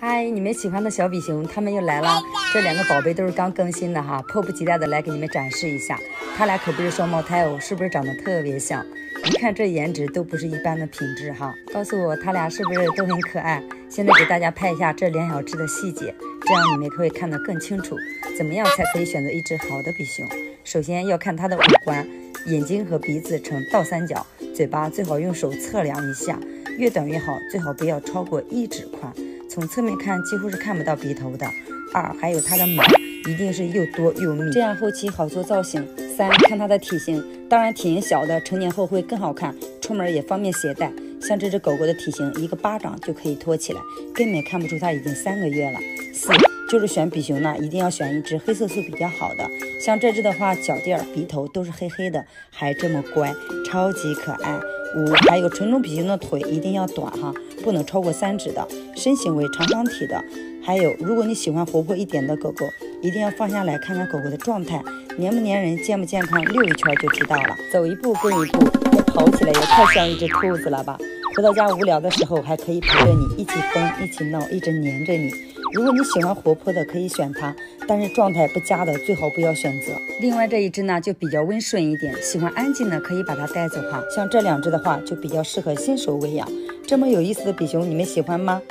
嗨，你们喜欢的小比熊，他们又来了。这两个宝贝都是刚更新的哈，迫不及待的来给你们展示一下。他俩可不是双胞胎哦，是不是长得特别像？一看这颜值都不是一般的品质哈。告诉我他俩是不是都很可爱？现在给大家拍一下这两小只的细节，这样你们可以看得更清楚。怎么样才可以选择一只好的比熊？首先要看它的五官，眼睛和鼻子呈倒三角，嘴巴最好用手测量一下，越短越好，最好不要超过一指宽。从侧面看，几乎是看不到鼻头的。二，还有它的毛，一定是又多又密，这样后期好做造型。三，看它的体型，当然体型小的成年后会更好看，出门也方便携带。像这只狗狗的体型，一个巴掌就可以托起来，根本看不出它已经三个月了。四，就是选比熊呢，一定要选一只黑色素比较好的。像这只的话，脚垫、鼻头都是黑黑的，还这么乖，超级可爱。五，还有纯种比熊的腿一定要短哈，不能超过三指的，身形为长方体的。还有，如果你喜欢活泼一点的狗狗，一定要放下来看看狗狗的状态，粘不粘人，健不健康，溜一圈就知道了。走一步跟一步，跑起来也太像一只兔子了吧？回到家无聊的时候，还可以陪着你一起疯，一起闹，一直粘着你。如果你喜欢活泼的，可以选它，但是状态不佳的最好不要选择。另外这一只呢，就比较温顺一点，喜欢安静的可以把它带走哈。像这两只的话，就比较适合新手喂养。这么有意思的比熊，你们喜欢吗？